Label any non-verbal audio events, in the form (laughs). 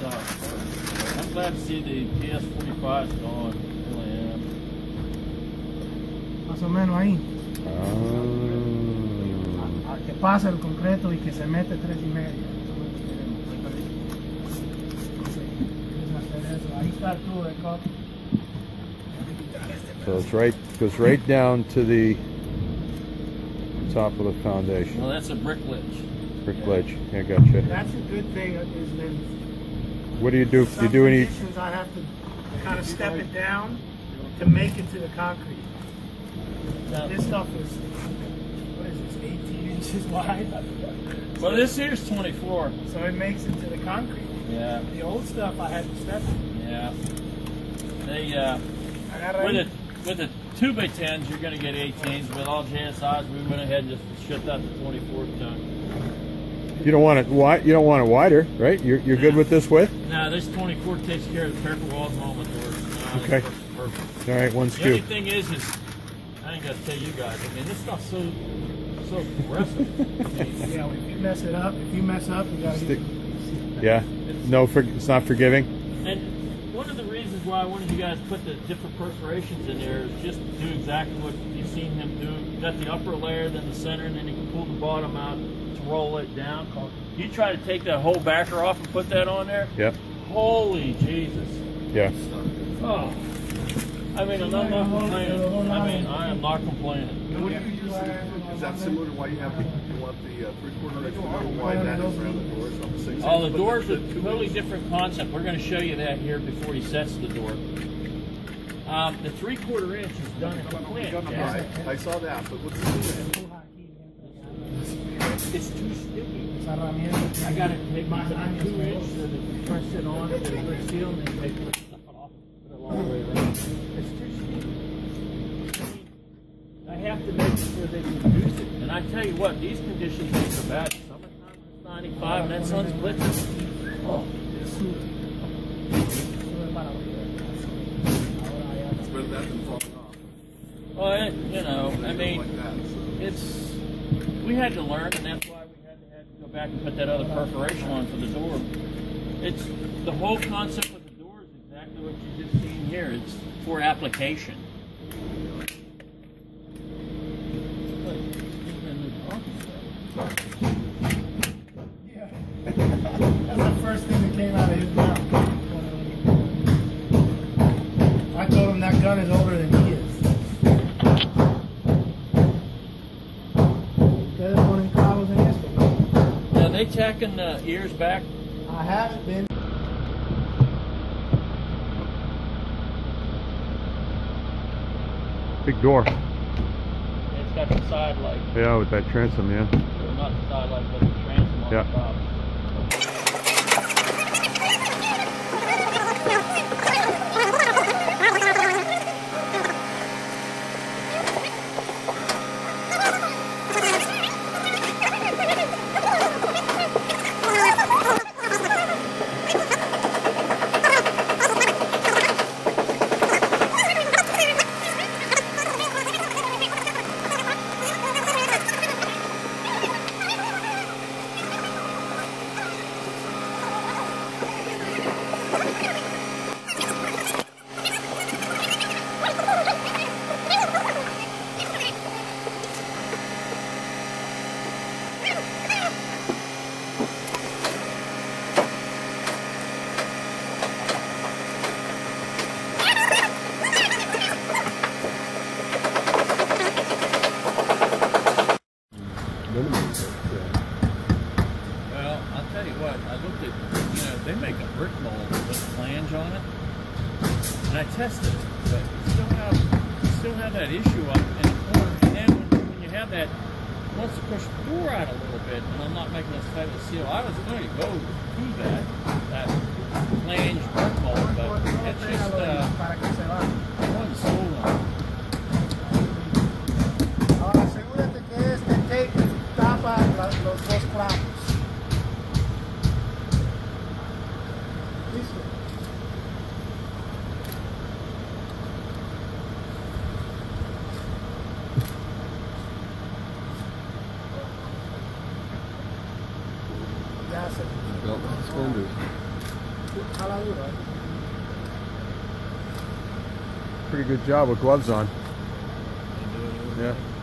sucks. I'm glad to see the PS45 is gone. Really am. Más o menos ahí. Ah. A que pasa el concreto y que se mete tres y media. Ahí está el tubo de copa. So it's right goes right down to the top of the foundation. Well, that's a brick ledge. Brick ledge. Yeah, gotcha. That's a good thing is then What do you do? Do some you do any? conditions I have to kind of step it down to make it to the concrete. Now, This stuff is, what is this, 18 inches (laughs) wide? well, this here's 24. So it makes it to the concrete. Yeah, The old stuff I had to step it. yeah. They uh, Agarra with ahí. it with the two by tens, you're going to get 18s. With all JSIs, we went ahead and just shut that to 24 ton. You don't want it wide. You don't want it wider, right? You're you're good with this width. Now this 24 takes care of the purple walls and all the doors. Now this Okay. Perfect. All right, one scoop. The only thing is, is I ain't got to tell you guys. I mean, this stuff's so so aggressive. (laughs) Yeah, if you mess it up, if you mess up, you gotta Stick. get Yeah. No, for, it's not forgiving. And one of the reasons why I wanted you guys to put the different perforations in there is just to do exactly what you've seen him do. You got the upper layer, then the center, and then you can pull the bottom out to roll it down. You try to take that whole backer off and put that on there. Yep. Holy Jesus! Yeah. Oh, I mean, I'm not complaining. I mean, I am not complaining. What do you use? Is that similar to why you have the, you want the uh, three-quarter inch? You know why that is around the doors on the six? Oh, the inch, but doors are totally different concept. We're going to show you that here before he sets the door. Um, the three-quarter inch is done at the plant. Jack. Right, I saw that, but what's the two inch? It's too sticky. I got to take my two inch so press it on, get a good seal, and then take the stuff off, put it all the way around. It's too sticky. I have to make it so they can use it. And I tell you what, these conditions ain't so bad. Summertime it's 95 and that sun's blitzing. Oh, It's better that than falling off. well, it, you know, I mean, it's we had to learn, and that's why we had to, had to go back and put that other perforation on for the door. It's the whole concept of the door is exactly what you just seen here. It's for application. Yeah, That's the first thing that came out of his mouth. I told him that gun is older they tacking the ears back. I haven't been. Big door. It's got the side light, Yeah, with that transom, yeah. or not the side light, but the transom on Yeah. They make a brick mold with a flange on it, and I tested it, but still have, still have that issue up in the corner, and then when, when you have that, wants to push the door out a little bit, and I'm not making as tight a seal. I was going to go to that, that flange brick mold, but it's just, uh, Ya se Well, jala duro. Pretty good job with gloves on. And do it over Yeah.